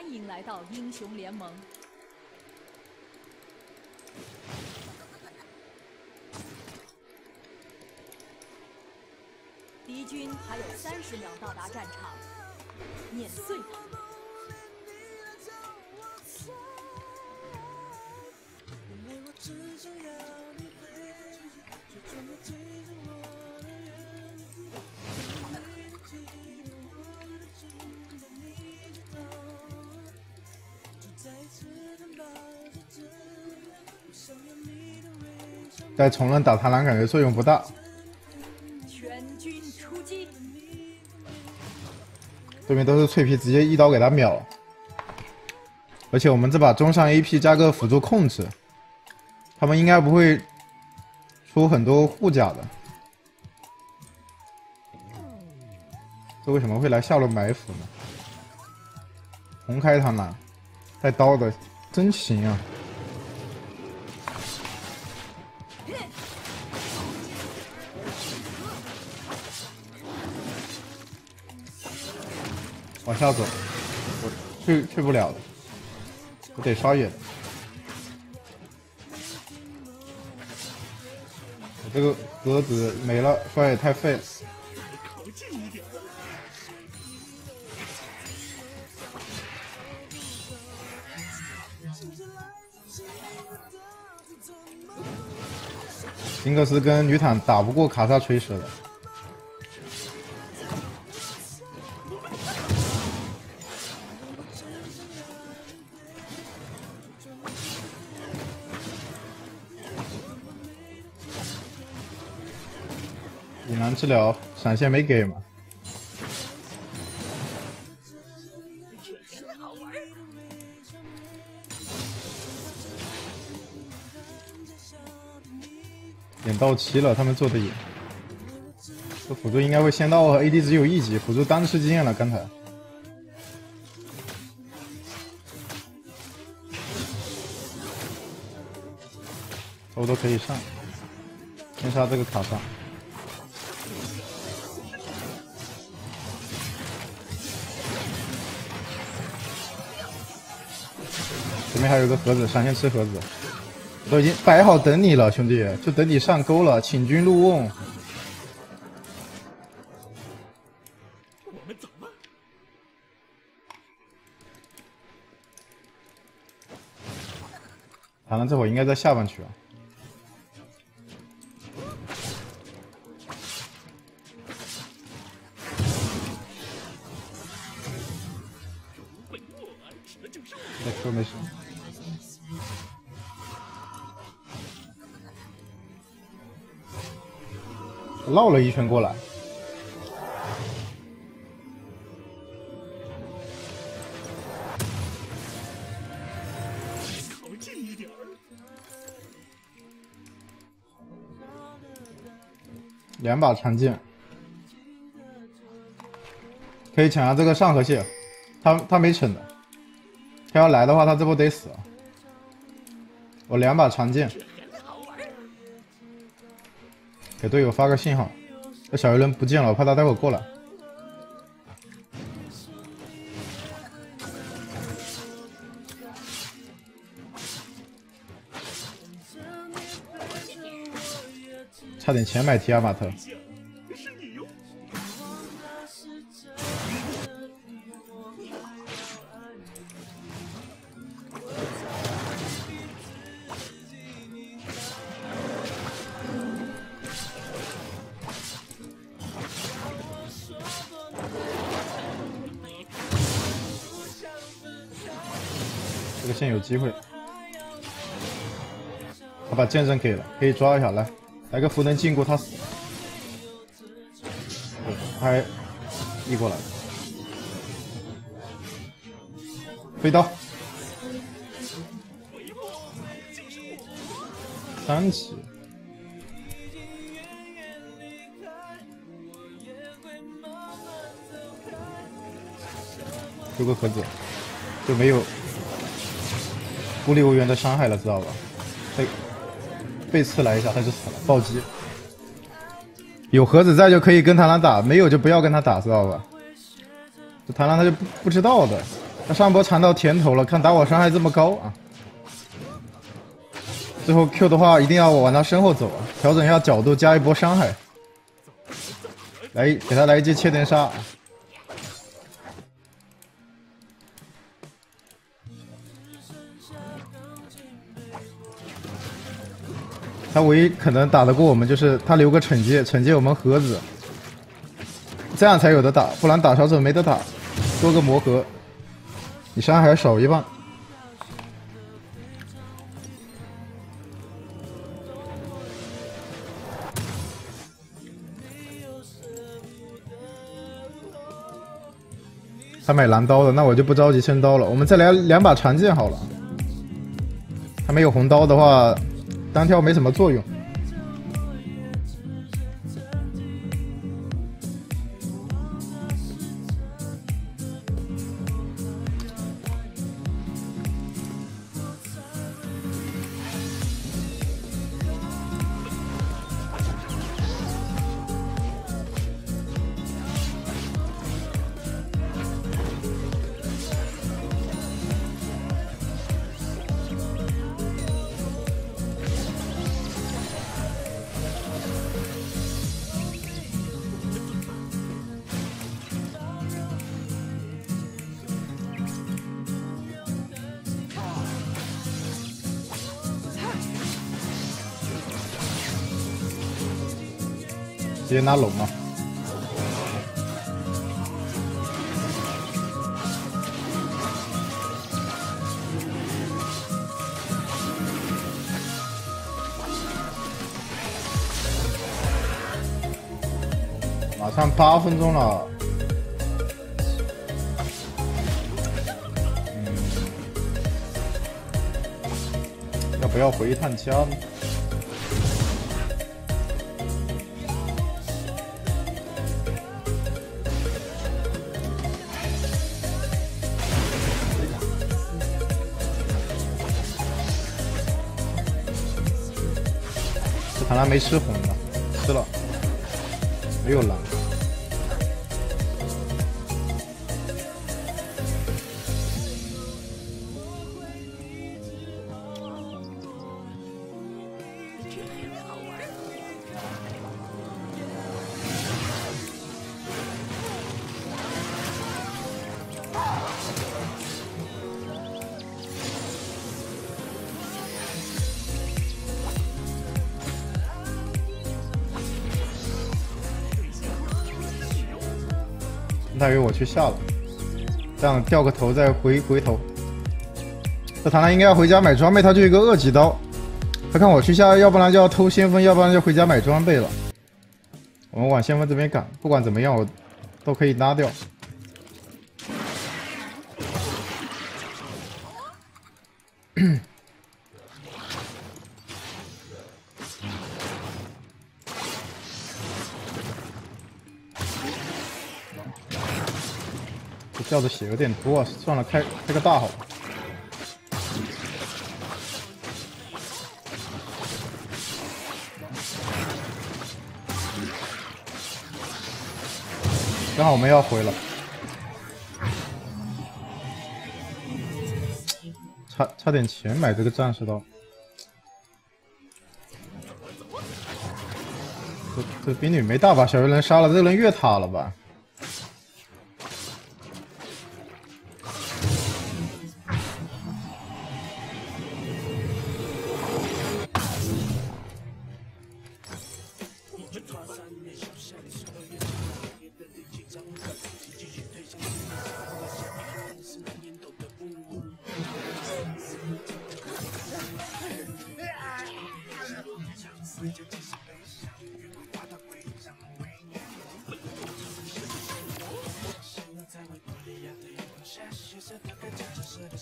欢迎来到英雄联盟。敌军还有三十秒到达战场，碾碎他在！重人打螳螂感觉作用不大。对面都是脆皮，直接一刀给他秒。而且我们这把中上 AP 加个辅助控制，他们应该不会出很多护甲的。这为什么会来下路埋伏呢？红开螳螂，带刀的，真行啊！下走，我去去不了了，我得刷野。我这个格子没了，刷野太废了。金克斯跟女坦打不过卡莎锤石的。治疗，闪现没给吗？点到期了，他们做的眼。这辅助应该会先到，AD 只有一级，辅助单吃经验了。刚才，差不多可以上，先杀这个卡莎。前面还有个盒子，闪现吃盒子，都已经摆好等你了，兄弟，就等你上钩了，请君入瓮。我们走了。螳螂这会应该在下半区啊。绕了一圈过来，靠近一点。两把长剑，可以抢下这个上河蟹。他他没惩的，他要来的话，他这波得死。我两把长剑，给队友发个信号。这小鱼人不见了，我怕他待会过来。差点钱买提亚马特。线有机会，他把剑刃给了，可以抓一下，来，来个符能禁锢他。死，对他还移过来，飞刀，三级，丢个盒子就没有孤立无援的伤害了，知道吧？被被刺来一下他就死了，暴击。有盒子在就可以跟螳螂打，没有就不要跟他打，知道吧？这螳螂他就不不知道的，他上波尝到甜头了，看打我伤害这么高啊！最后 Q 的话，一定要往他身后走啊，调整一下角度，加一波伤害。来，给他来一记切电杀。他唯一可能打得过我们，就是他留个惩戒，惩戒我们盒子，这样才有的打，不然打小丑没得打。多个魔盒，你伤害还少一半。他买蓝刀的，那我就不着急升刀了。我们再来两把长剑好了。他没有红刀的话，单挑没什么作用。直接拿龙啊！马上八分钟了，要不要回一趟家呢？这螳螂没吃红的，吃了，没有蓝。去下了，这样掉个头再回回头。这螳螂应该要回家买装备，他就一个二级刀。他看我去下，要不然就要偷先锋，要不然就回家买装备了。我们往先锋这边赶，不管怎么样，我都可以拉掉。掉的血有点多，啊，算了，开开个大好了。刚好我们要回了，差差点钱买这个战士刀。这这兵女没大把小鱼人杀了，这人越塔了吧？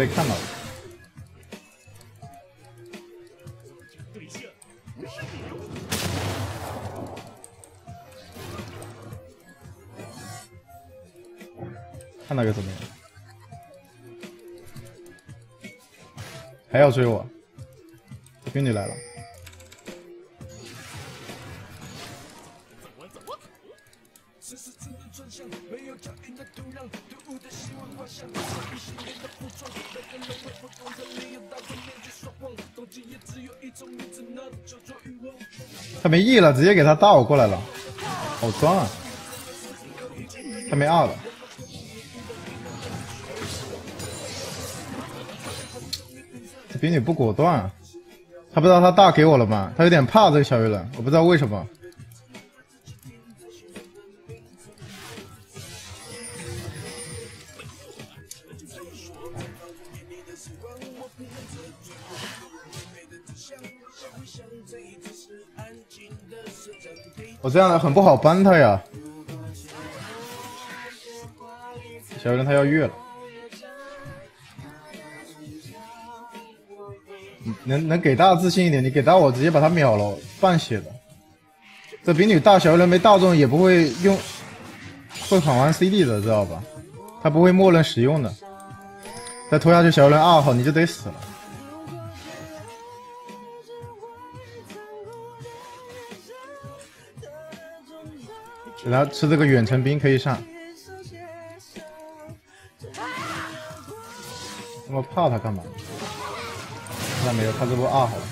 被看到了。看到个怎么样？还要追我？兵女来了，他没 E 了，直接给他大我过来了，好装啊！他没 R 了，这兵女不果断啊！他不知道他大给我了吗？他有点怕这个小鱼人，我不知道为什么。这样的很不好搬他呀，小鱼人他要越了。能能给大自信一点，你给大我直接把他秒了，半血的。这比你大小人没大中也不会用，会缓完 CD 的，知道吧？他不会默认使用的。再拖下去小人二号你就得死了。然后吃这个远程兵可以上。这么怕他干嘛？那没有，他这波二好了。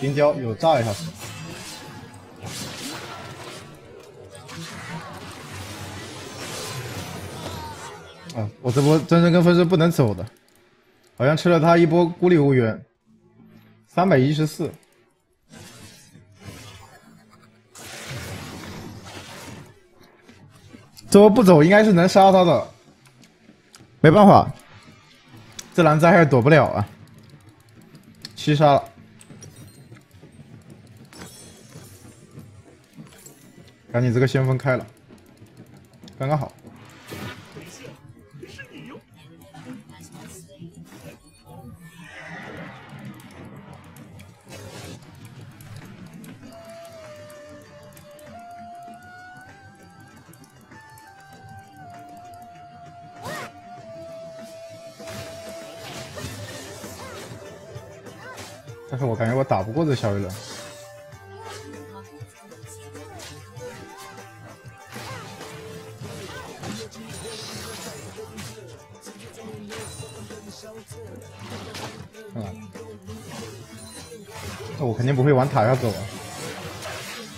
冰雕有炸一下。啊，我这波真身跟分身不能走的，好像吃了他一波孤立无援，三百一十四。这波不走应该是能杀他的，没办法，这蓝灾害躲不了啊，七杀了，赶紧这个先锋开了，刚刚好。感觉我打不过这小鱼人。嗯，那我肯定不会往塔下走啊，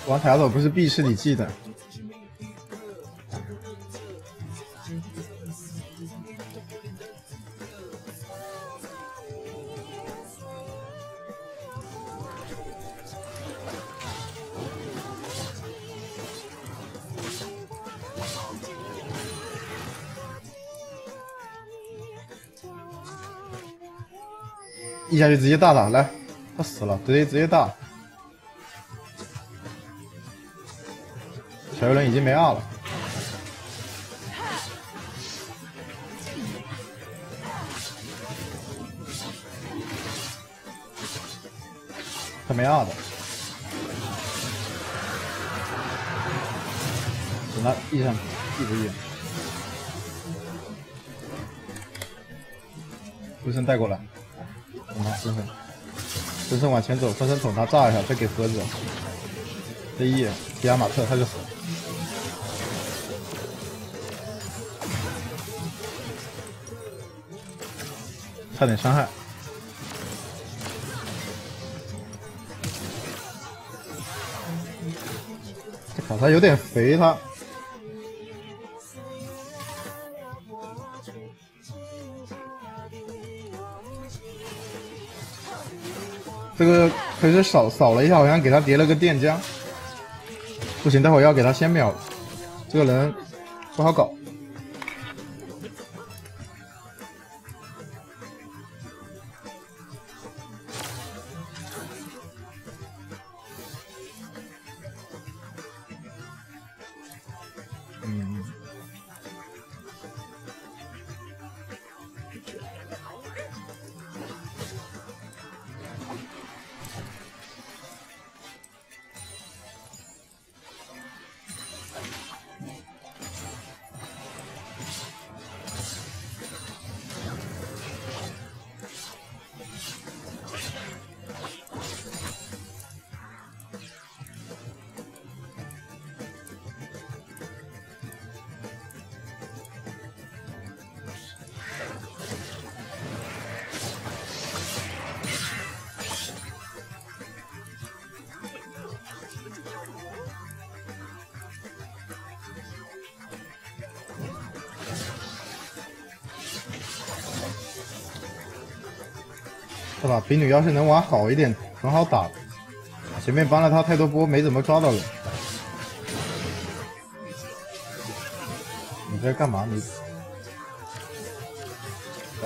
往塔下走不是必是你记的。一下去直接大打来，他死了，直接直接大。小鱼人已经没二了，他没二的，等他 E 上，E 不 E？回身带过来。啊，分身，分身往前走，分身捅他炸一下，再给盒子。这一提亚马特他就死，差点伤害。这卡他有点肥，他。这个可是扫扫了一下，好像给他叠了个电浆。不行，待会要给他先秒，这个人不好搞。吧？冰女要是能玩好一点，很好打。前面帮了他太多波，没怎么抓到人。你在干嘛？你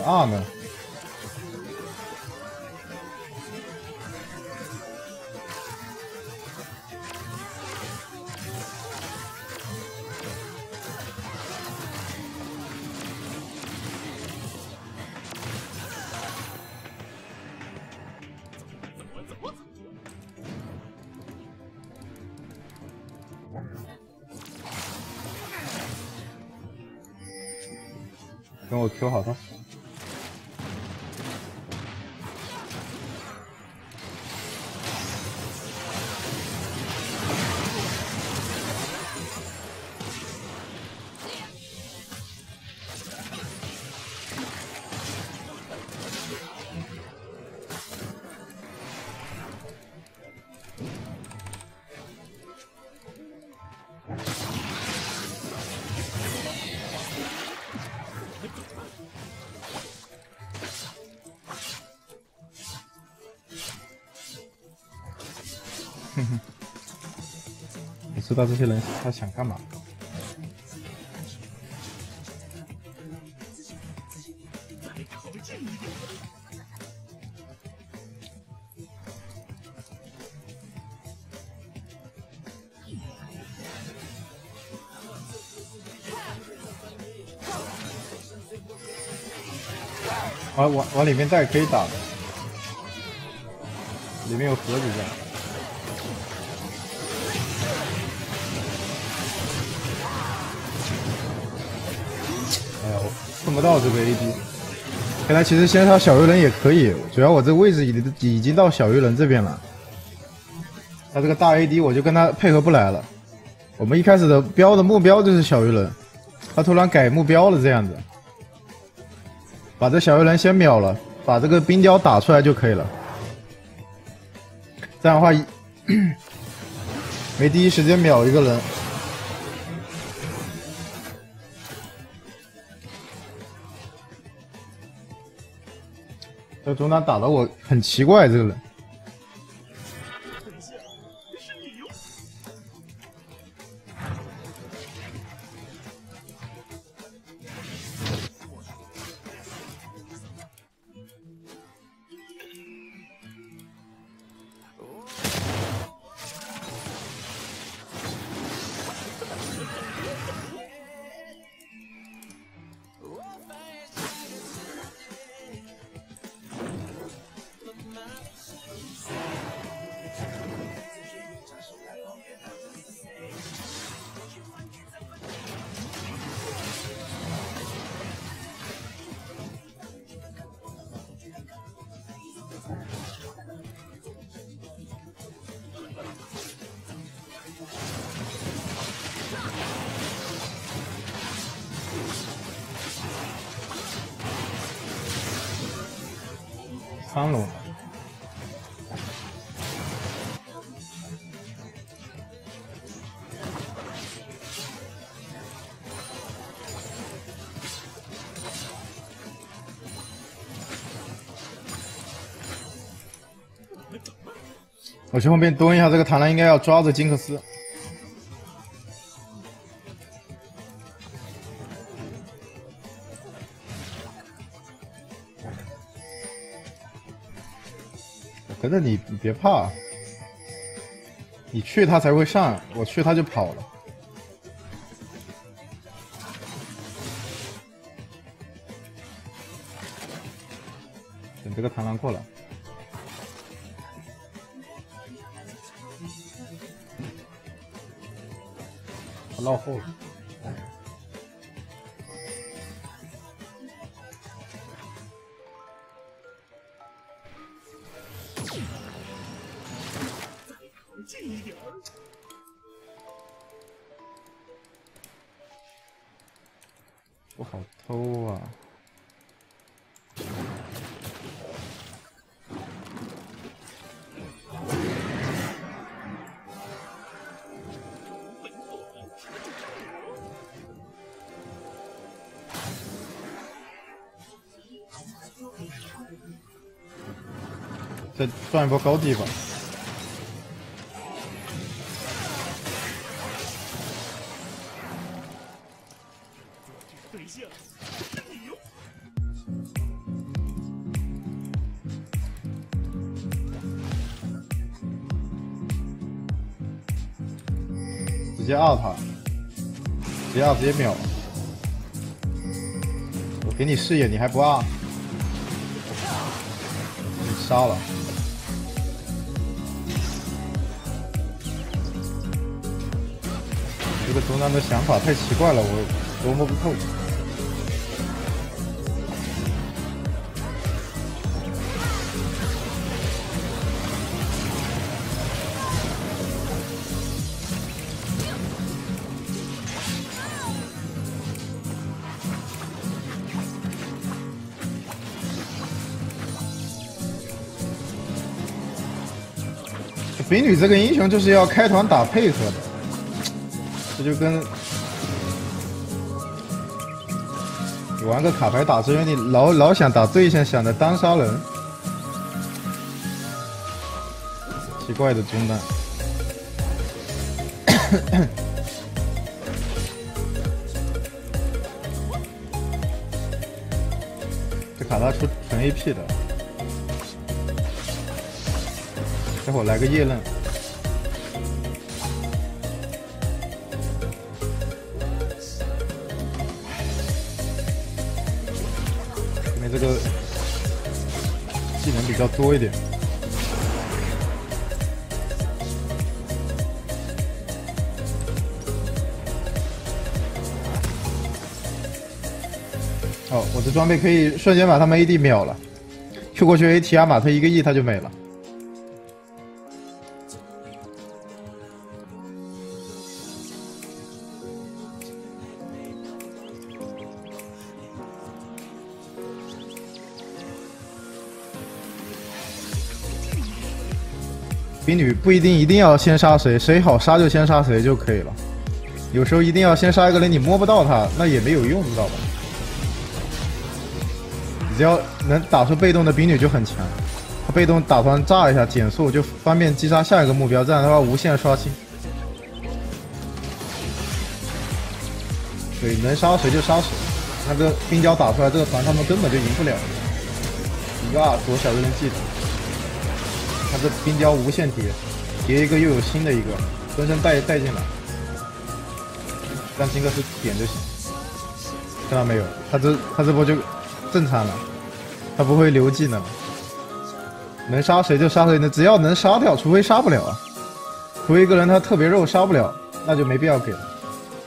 二呢？等我 Q 好他。知道这些人他想干嘛？往往往里面带可以打的，里面有盒子在。不到这个 AD，看来其实先杀小鱼人也可以，主要我这个位置已已经到小鱼人这边了。他这个大 AD 我就跟他配合不来了。我们一开始的标的目标就是小鱼人，他突然改目标了，这样子，把这小鱼人先秒了，把这个冰雕打出来就可以了。这样的话，没第一时间秒一个人。这中单打的我很奇怪，这个人。三龙，我去后面蹲一下，这个螳螂应该要抓着金克斯。可是你你别怕，你去他才会上，我去他就跑了。等这个螳螂过来，落后了。再赚一波高地吧。对象是你哟。直接二他，直接二直接秒。我给你视野，你还不二？你杀了。个中单的想法太奇怪了，我琢磨不透。美女这个英雄就是要开团打配合的，就跟你玩个卡牌打支援，你老老想打对线，想着单杀人，奇怪的中单。这卡他出纯 AP 的。待会来个叶刃，技能比较多一点。哦，我的装备可以瞬间把他们 AD 秒了，Q 过去 AT 阿马特一个 E 他就没了。冰女不一定一定要先杀谁，谁好杀就先杀谁就可以了。有时候一定要先杀一个人，你摸不到他，那也没有用，知道吧？只要能打出被动的冰女就很强，他被动打团炸一下减速，就方便击杀下一个目标，这样的话无限刷新。对，能杀谁就杀谁。那个冰雕打出来这个团，他们根本就赢不了。一个二左小技能记得。他这冰雕无限叠，叠一个又有新的一个，分身带带进来，让金克斯点就行。看到没有？他这他这波就正常了，他不会留技能，能杀谁就杀谁，的，只要能杀掉，除非杀不了啊，除非一个人他特别肉杀不了，那就没必要给了。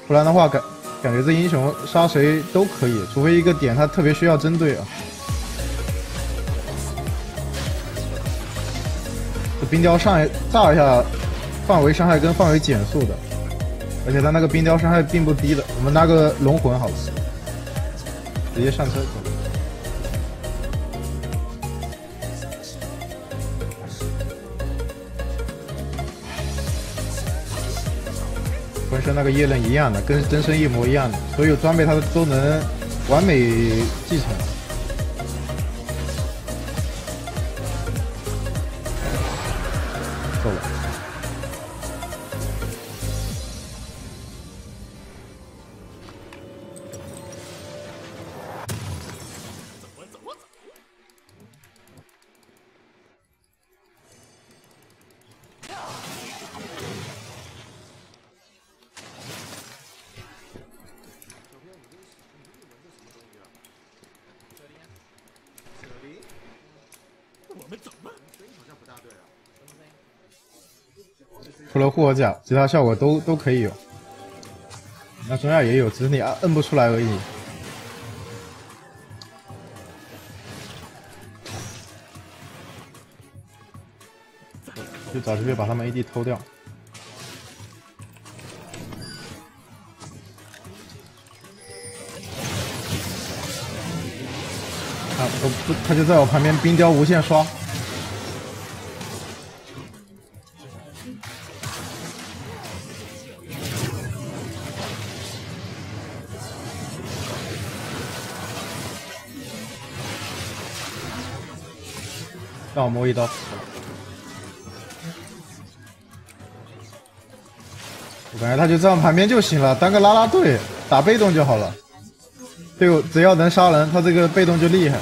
不然的话感感觉这英雄杀谁都可以，除非一个点他特别需要针对啊。冰雕上炸一下，范围伤害跟范围减速的，而且他那个冰雕伤害并不低的。我们拿个龙魂好了，直接上车走。浑身那个叶刃一样的，跟真身一模一样的，所有装备它都能完美继承。除了复活甲，其他效果都都可以有。那中亚也有，只是你按摁不出来而已。就找机会把他们 AD 偷掉。他不，他就在我旁边冰雕无限刷。让我摸一刀。我感觉他就这样旁边就行了，当个拉拉队打被动就好了。队友只要能杀人，他这个被动就厉害。